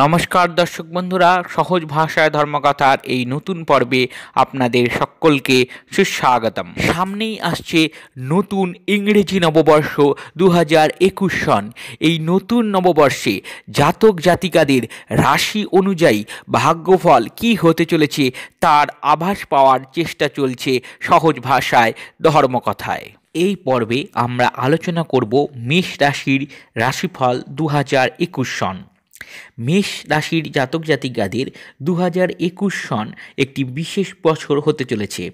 নমস্কার দর্শক বন্ধুরা, সহজ ভাষায় ধর্মকথার এই নতুন পর্বে আপনাদের সকলকে সুস্বাগতম। সামনেই আসছে নতুন ইংরেজি নববর্ষ দু হাজার একুশ সন। এই নতুন নববর্ষে জাতক জাতিকাদের রাশি অনুযায়ী ভাগ্যফল কি হতে চলেছে তার আভাস পাওয়ার চেষ্টা চলছে সহজ ভাষায় ধর্মকথায়। এই পর্বে আমরা আলোচনা করব মেষ রাশির রাশিফল দু হাজার একুশ সন। মেষ রাশির জাতক জাতিকাদের দু হাজার একুশ সন একটি বিশেষ বছর হতে চলেছে।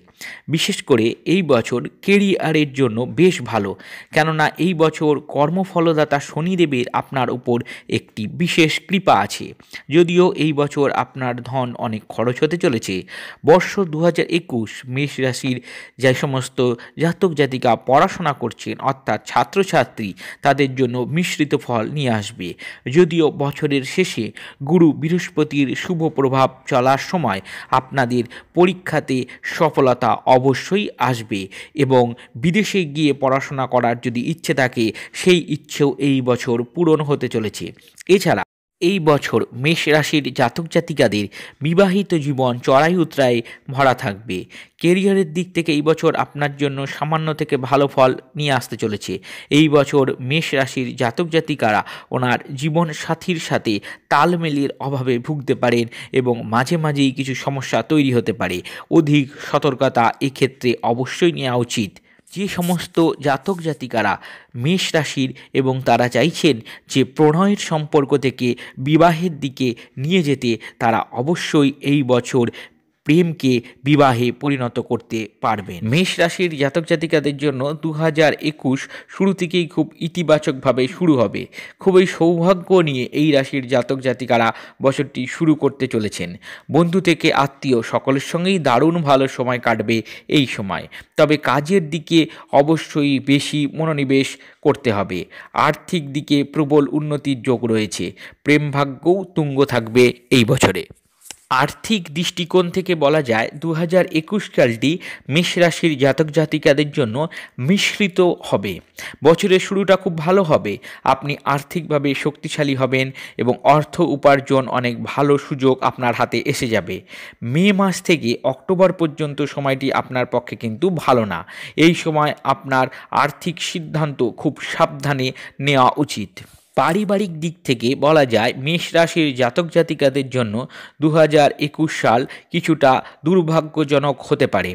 বিশেষ করে এই বছর কেরিয়ারের জন্য বেশ ভালো, কেননা এই বছর কর্মফলদাতা শনিদেবের আপনার উপর একটি বিশেষ কৃপা আছে। যদিও এই বছর আপনার ধন অনেক খরচ হতে চলেছে। বর্ষ দু হাজার একুশ মেষ রাশির যে সমস্ত জাতক জাতিকা পড়াশোনা করছেন, অর্থাৎ ছাত্রছাত্রী, তাদের জন্য মিশ্রিত ফল নিয়ে আসবে। যদিও বছরের শেষে গুরু বৃহস্পতির শুভ প্রভাব চলার সময় আপনাদের পরীক্ষাতে সফলতা অবশ্যই আসবে এবং বিদেশে গিয়ে পড়াশোনা করার যদি ইচ্ছে থাকে, সেই ইচ্ছেও এই বছর পূরণ হতে চলেছে। এছাড়া এই বছর মেষ রাশির জাতক জাতিকাদের বিবাহিত জীবন চড়াই উতরায় ভরা থাকবে। কেরিয়ারের দিক থেকে এই বছর আপনার জন্য সামান্য থেকে ভালো ফল নিয়ে আসতে চলেছে। এই বছর মেষ রাশির জাতক জাতিকারা ওনার জীবন সাথীর সাথে তালমেলের অভাবে ভুগতে পারেন এবং মাঝে মাঝেই কিছু সমস্যা তৈরি হতে পারে। অধিক সতর্কতা এক্ষেত্রে অবশ্যই নেওয়া উচিত। যে সমস্ত জাতক জাতিকারা মেষ রাশির এবং তারা চাইছেন যে প্রণয়ের সম্পর্ক থেকে বিবাহের দিকে নিয়ে যেতে, তারা অবশ্যই এই বছর প্রেমকে বিবাহে পরিণত করতে পারবেন। মেষ রাশির জাতক জাতিকাদের জন্য দু হাজার একুশ শুরু থেকেই খুব ইতিবাচকভাবে শুরু হবে। খুবই সৌভাগ্য নিয়ে এই রাশির জাতক জাতিকারা বছরটি শুরু করতে চলেছেন। বন্ধু থেকে আত্মীয় সকলের সঙ্গেই দারুণ ভালো সময় কাটবে এই সময়। তবে কাজের দিকে অবশ্যই বেশি মনোনিবেশ করতে হবে। আর্থিক দিকে প্রবল উন্নতির যোগ রয়েছে। প্রেম ভাগ্যও তুঙ্গ থাকবে এই বছরে। আর্থিক দৃষ্টিকোণ থেকে বলা যায় দু হাজার একুশ সালটি মেষ রাশির জাতক জাতিকাদের জন্য মিশ্রিত হবে। বছরের শুরুটা খুব ভালো হবে। আপনি আর্থিকভাবে শক্তিশালী হবেন এবং অর্থ উপার্জন অনেক ভালো সুযোগ আপনার হাতে এসে যাবে। মে মাস থেকে অক্টোবর পর্যন্ত সময়টি আপনার পক্ষে কিন্তু ভালো না। এই সময় আপনার আর্থিক সিদ্ধান্ত খুব সাবধানে নেওয়া উচিত। পারিবারিক দিক থেকে বলা যায়, মেষ রাশির জাতক জাতিকাদের জন্য দু হাজার একুশ সাল কিছুটা দুর্ভাগ্যজনক হতে পারে।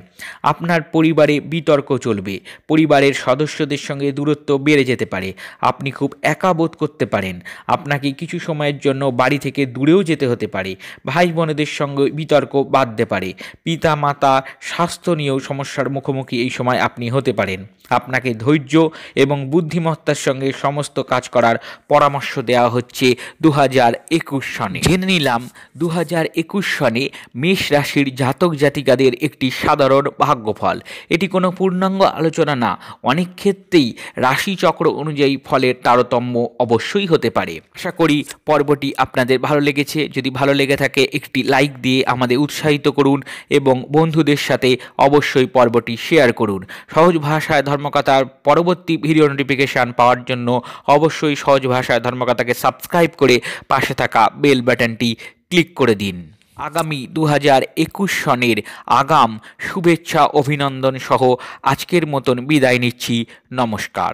আপনার পরিবারে বিতর্ক চলবে, পরিবারের সদস্যদের সঙ্গে দূরত্ব বেড়ে যেতে পারে, আপনি খুব একা বোধ করতে পারেন, আপনাকে কিছু সময়ের জন্য বাড়ি থেকে দূরেও যেতে হতে পারে ভাই বোনেদের সঙ্গে বিতর্ক বাঁধতে পারে পিতা মাতা স্বাস্থ্য নিয়েও সমস্যার মুখোমুখি এই সময় আপনি হতে পারেন। আপনাকে ধৈর্য এবং বুদ্ধিমত্তার সঙ্গে সমস্ত কাজ করার পরামর্শ দেওয়া হচ্ছে দু হাজার একুশ সনে। জেনে নিলাম দু হাজার একুশ সনে মেষ রাশির জাতক জাতিকাদের একটি সাধারণ ভাগ্যফল। এটি কোনো পূর্ণাঙ্গ আলোচনা না, অনেক ক্ষেত্রেই রাশিচক্র অনুযায়ী ফলের তারতম্য অবশ্যই হতে পারে। আশা করি পর্বটি আপনাদের ভালো লেগেছে। যদি ভালো লেগে থাকে, একটি লাইক দিয়ে আমাদের উৎসাহিত করুন এবং বন্ধুদের সাথে অবশ্যই পর্বটি শেয়ার করুন। সহজ ভাষায় ধর্মকথার পরবর্তী ভিডিও নোটিফিকেশান পাওয়ার জন্য অবশ্যই সহজ ভাষায় ধর্মকথাকে সাবস্ক্রাইব করে পাশে থাকা বেল বাটনটি ক্লিক করে দিন। আগামী দু হাজার একুশ সনের আগাম শুভেচ্ছা অভিনন্দন সহ আজকের মতন বিদায় নিচ্ছি। নমস্কার।